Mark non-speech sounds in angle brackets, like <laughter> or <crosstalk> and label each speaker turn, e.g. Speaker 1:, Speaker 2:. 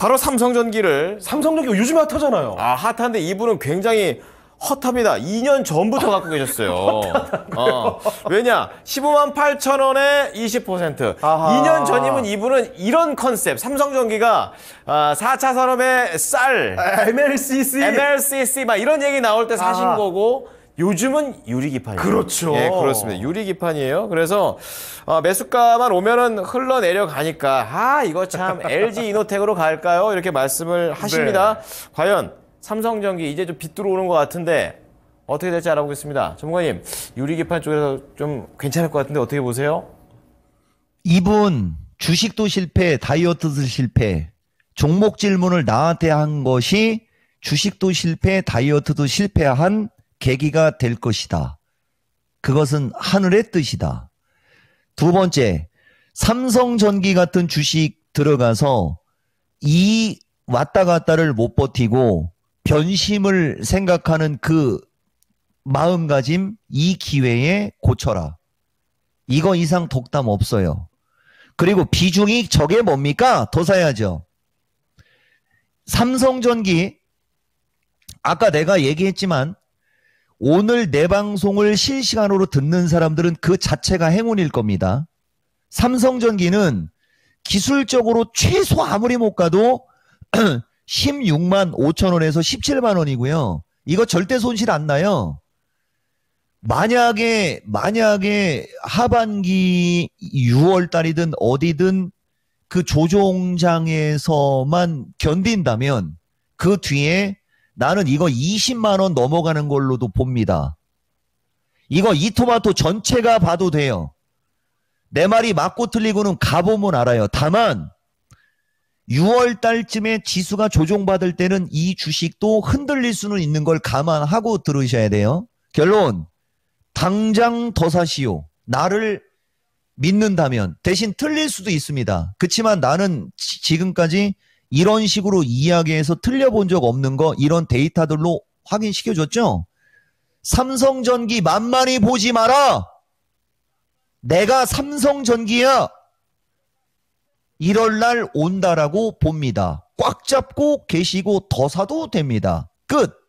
Speaker 1: 바로 삼성전기를
Speaker 2: 삼성전기 요즘에 핫하잖아요.
Speaker 1: 아 핫한데 이분은 굉장히 헛합니다. 2년 전부터 갖고 계셨어요. <laughs> 어. 왜냐? 15만 8천 원에 20%.
Speaker 2: 아하.
Speaker 1: 2년 전이면 이분은 이런 컨셉. 삼성전기가 아, 4차 산업의 쌀,
Speaker 2: MLCC.
Speaker 1: MLCC 막 이런 얘기 나올 때 사신
Speaker 2: 아하.
Speaker 1: 거고 요즘은 유리기판이에요.
Speaker 2: 그렇죠.
Speaker 1: 예, 그렇습니다. 유리기판이에요. 그래서 어, 매수가만 오면은 흘러내려가니까 아 이거 참 LG <laughs> 이노텍으로 갈까요? 이렇게 말씀을 하십니다.
Speaker 2: 네.
Speaker 1: 과연 삼성전기 이제 좀빗 들어오는 것 같은데 어떻게 될지 알아보겠습니다. 전문가님 유리기판 쪽에서 좀 괜찮을 것 같은데 어떻게 보세요?
Speaker 3: 이분 주식도 실패, 다이어트도 실패. 종목 질문을 나한테 한 것이 주식도 실패, 다이어트도 실패한 계기가 될 것이다. 그것은 하늘의 뜻이다. 두 번째, 삼성전기 같은 주식 들어가서 이 왔다 갔다를 못 버티고 변심을 생각하는 그 마음가짐 이 기회에 고쳐라. 이거 이상 독담 없어요. 그리고 비중이 저게 뭡니까? 더 사야죠. 삼성전기 아까 내가 얘기했지만 오늘 내 방송을 실시간으로 듣는 사람들은 그 자체가 행운일 겁니다. 삼성전기는 기술적으로 최소 아무리 못 가도 <clears throat> 16만 5천 원에서 17만 원이고요. 이거 절대 손실 안 나요. 만약에 만약에 하반기 6월 달이든 어디든 그 조종장에서만 견딘다면 그 뒤에 나는 이거 20만 원 넘어가는 걸로도 봅니다. 이거 이 토마토 전체가 봐도 돼요. 내 말이 맞고 틀리고는 가보면 알아요. 다만 6월 달쯤에 지수가 조종받을 때는 이 주식도 흔들릴 수는 있는 걸 감안하고 들으셔야 돼요. 결론 당장 더 사시오. 나를 믿는다면 대신 틀릴 수도 있습니다. 그렇지만 나는 지- 지금까지 이런 식으로 이야기해서 틀려본 적 없는 거 이런 데이터들로 확인시켜줬죠. 삼성전기 만만히 보지 마라. 내가 삼성전기야. 이럴 날 온다라고 봅니다. 꽉 잡고 계시고 더 사도 됩니다. 끝.